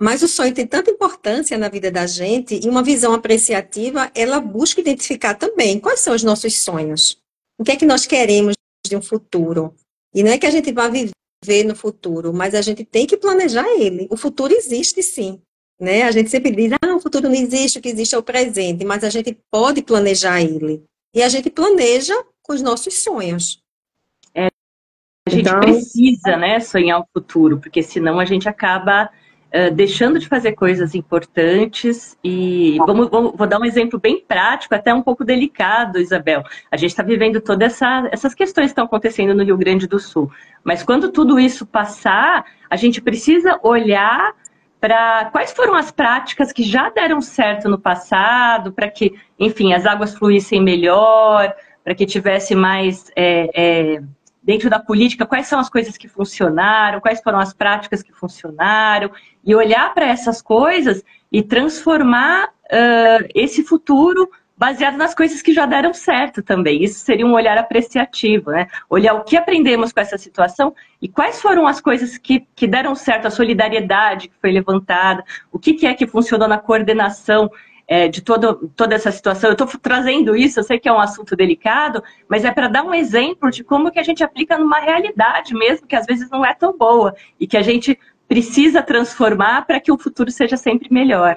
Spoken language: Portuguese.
Mas o sonho tem tanta importância na vida da gente e uma visão apreciativa, ela busca identificar também quais são os nossos sonhos. O que é que nós queremos de um futuro? E não é que a gente vá viver no futuro, mas a gente tem que planejar ele. O futuro existe sim. Né? A gente sempre diz, ah, o futuro não existe, o que existe é o presente, mas a gente pode planejar ele. E a gente planeja com os nossos sonhos. É, a gente então... precisa, né, sonhar o futuro, porque senão a gente acaba uh, deixando de fazer coisas importantes e vamos, vamos, vou dar um exemplo bem prático, até um pouco delicado, Isabel. A gente está vivendo todas essa, essas questões que estão acontecendo no Rio Grande do Sul. Mas quando tudo isso passar, a gente precisa olhar para quais foram as práticas que já deram certo no passado, para que, enfim, as águas fluíssem melhor, para que tivesse mais é, é, dentro da política, quais são as coisas que funcionaram, quais foram as práticas que funcionaram, e olhar para essas coisas e transformar uh, esse futuro baseado nas coisas que já deram certo também. Isso seria um olhar apreciativo, né? Olhar o que aprendemos com essa situação e quais foram as coisas que, que deram certo, a solidariedade que foi levantada, o que, que é que funcionou na coordenação é, de todo, toda essa situação. Eu estou trazendo isso, eu sei que é um assunto delicado, mas é para dar um exemplo de como que a gente aplica numa realidade mesmo, que às vezes não é tão boa, e que a gente precisa transformar para que o futuro seja sempre melhor.